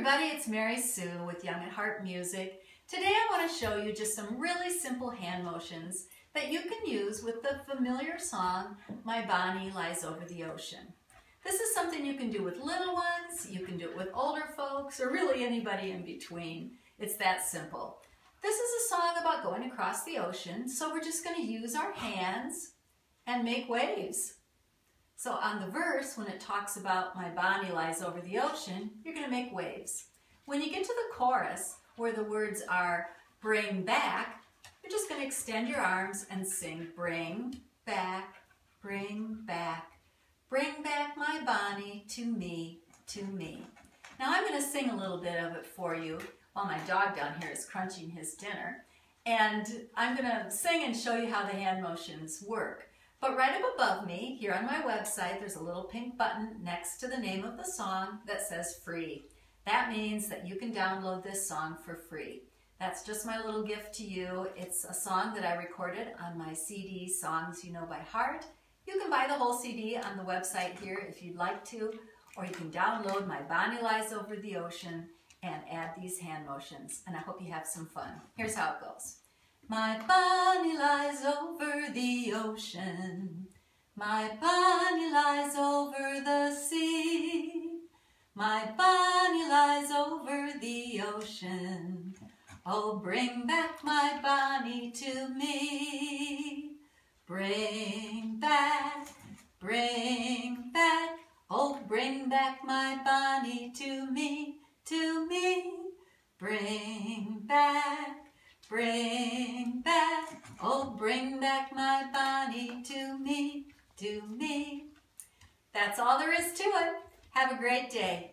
everybody, it's Mary Sue with Young at Heart Music. Today I want to show you just some really simple hand motions that you can use with the familiar song, My Bonnie Lies Over the Ocean. This is something you can do with little ones, you can do it with older folks, or really anybody in between. It's that simple. This is a song about going across the ocean, so we're just going to use our hands and make waves. So on the verse, when it talks about my Bonnie lies over the ocean, you're going to make waves. When you get to the chorus, where the words are bring back, you're just going to extend your arms and sing bring back, bring back, bring back my Bonnie to me, to me. Now I'm going to sing a little bit of it for you while my dog down here is crunching his dinner. And I'm going to sing and show you how the hand motions work. But right up above me, here on my website, there's a little pink button next to the name of the song that says free. That means that you can download this song for free. That's just my little gift to you. It's a song that I recorded on my CD, Songs You Know by Heart. You can buy the whole CD on the website here if you'd like to, or you can download My Bonnie Lies Over the Ocean and add these hand motions. And I hope you have some fun. Here's how it goes. My Bonnie lies over the ocean. My Bonnie lies over the sea. My Bonnie lies over the ocean. Oh, bring back my Bonnie to me. Bring back, bring back. Oh, bring back my Bonnie to me, to me. Bring back, Bring back, oh bring back my Bonnie to me, to me. That's all there is to it. Have a great day.